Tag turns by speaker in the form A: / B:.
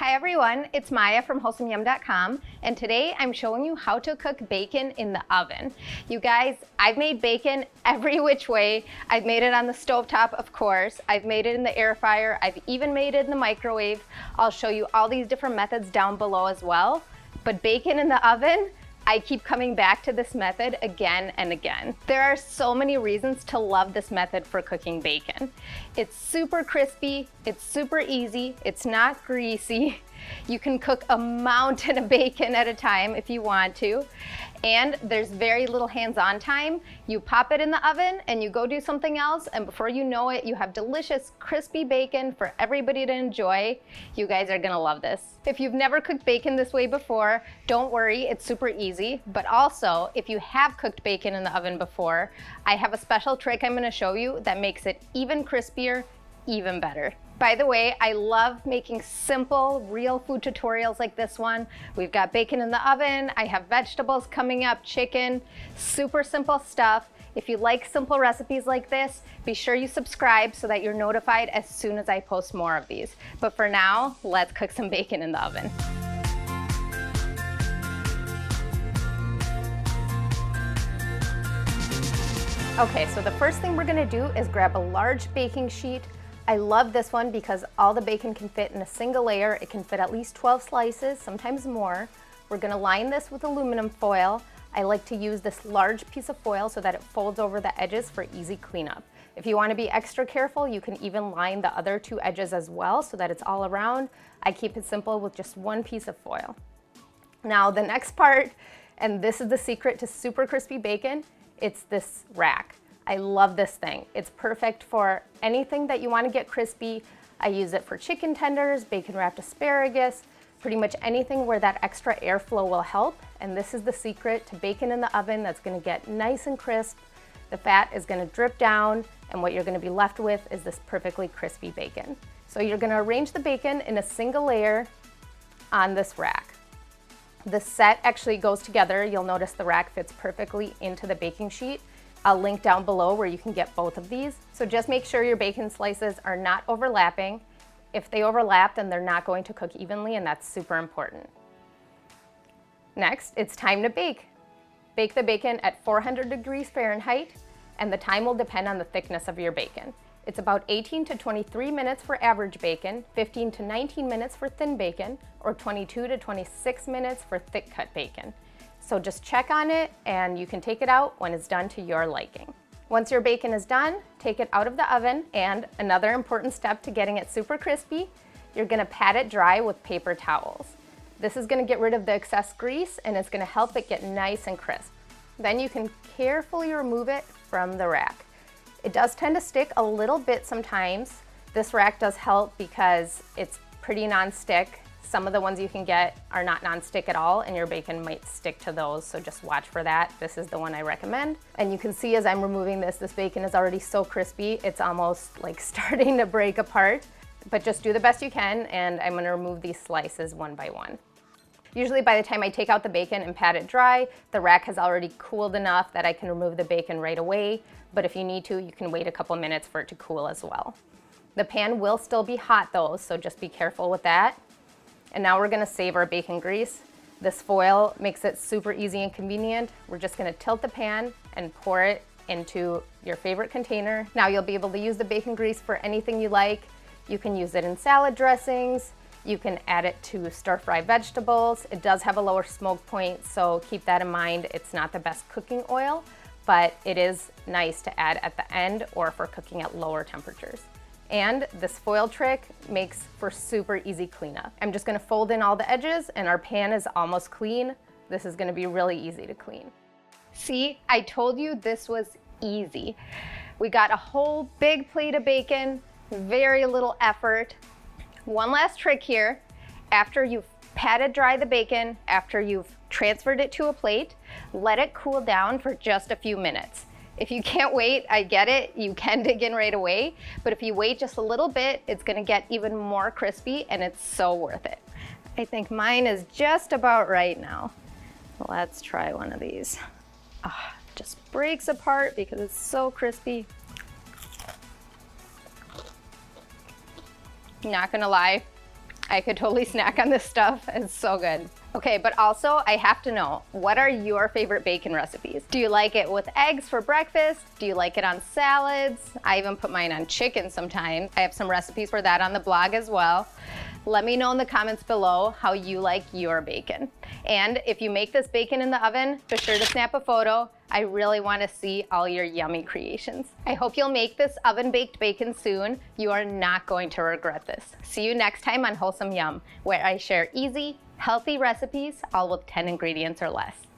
A: Hi everyone, it's Maya from WholesomeYum.com and today I'm showing you how to cook bacon in the oven. You guys, I've made bacon every which way. I've made it on the stove top, of course. I've made it in the air fryer. I've even made it in the microwave. I'll show you all these different methods down below as well. But bacon in the oven, I keep coming back to this method again and again. There are so many reasons to love this method for cooking bacon. It's super crispy, it's super easy, it's not greasy, you can cook a mountain of bacon at a time if you want to. And there's very little hands-on time. You pop it in the oven and you go do something else and before you know it, you have delicious crispy bacon for everybody to enjoy. You guys are gonna love this. If you've never cooked bacon this way before, don't worry, it's super easy. But also, if you have cooked bacon in the oven before, I have a special trick I'm gonna show you that makes it even crispier, even better. By the way, I love making simple, real food tutorials like this one. We've got bacon in the oven, I have vegetables coming up, chicken, super simple stuff. If you like simple recipes like this, be sure you subscribe so that you're notified as soon as I post more of these. But for now, let's cook some bacon in the oven. Okay, so the first thing we're gonna do is grab a large baking sheet, I love this one because all the bacon can fit in a single layer. It can fit at least 12 slices, sometimes more. We're gonna line this with aluminum foil. I like to use this large piece of foil so that it folds over the edges for easy cleanup. If you wanna be extra careful, you can even line the other two edges as well so that it's all around. I keep it simple with just one piece of foil. Now the next part, and this is the secret to super crispy bacon, it's this rack. I love this thing. It's perfect for anything that you want to get crispy. I use it for chicken tenders, bacon wrapped asparagus, pretty much anything where that extra airflow will help. And this is the secret to bacon in the oven that's gonna get nice and crisp. The fat is gonna drip down and what you're gonna be left with is this perfectly crispy bacon. So you're gonna arrange the bacon in a single layer on this rack. The set actually goes together. You'll notice the rack fits perfectly into the baking sheet. I'll link down below where you can get both of these. So just make sure your bacon slices are not overlapping. If they overlap, then they're not going to cook evenly and that's super important. Next, it's time to bake. Bake the bacon at 400 degrees Fahrenheit and the time will depend on the thickness of your bacon. It's about 18 to 23 minutes for average bacon, 15 to 19 minutes for thin bacon, or 22 to 26 minutes for thick cut bacon. So just check on it and you can take it out when it's done to your liking. Once your bacon is done, take it out of the oven and another important step to getting it super crispy, you're gonna pat it dry with paper towels. This is gonna get rid of the excess grease and it's gonna help it get nice and crisp. Then you can carefully remove it from the rack. It does tend to stick a little bit sometimes. This rack does help because it's pretty non-stick some of the ones you can get are not non-stick at all and your bacon might stick to those, so just watch for that. This is the one I recommend. And you can see as I'm removing this, this bacon is already so crispy, it's almost like starting to break apart. But just do the best you can and I'm gonna remove these slices one by one. Usually by the time I take out the bacon and pat it dry, the rack has already cooled enough that I can remove the bacon right away, but if you need to, you can wait a couple minutes for it to cool as well. The pan will still be hot though, so just be careful with that. And now we're gonna save our bacon grease. This foil makes it super easy and convenient. We're just gonna tilt the pan and pour it into your favorite container. Now you'll be able to use the bacon grease for anything you like. You can use it in salad dressings. You can add it to stir-fry vegetables. It does have a lower smoke point, so keep that in mind. It's not the best cooking oil, but it is nice to add at the end or for cooking at lower temperatures. And this foil trick makes for super easy cleanup. I'm just gonna fold in all the edges and our pan is almost clean. This is gonna be really easy to clean. See, I told you this was easy. We got a whole big plate of bacon, very little effort. One last trick here. After you've patted dry the bacon, after you've transferred it to a plate, let it cool down for just a few minutes. If you can't wait, I get it, you can dig in right away, but if you wait just a little bit, it's gonna get even more crispy and it's so worth it. I think mine is just about right now. Let's try one of these. Oh, just breaks apart because it's so crispy. Not gonna lie, I could totally snack on this stuff. It's so good. Okay, but also I have to know, what are your favorite bacon recipes? Do you like it with eggs for breakfast? Do you like it on salads? I even put mine on chicken sometimes. I have some recipes for that on the blog as well. Let me know in the comments below how you like your bacon. And if you make this bacon in the oven, be sure to snap a photo. I really wanna see all your yummy creations. I hope you'll make this oven baked bacon soon. You are not going to regret this. See you next time on Wholesome Yum, where I share easy, healthy recipes, all with 10 ingredients or less.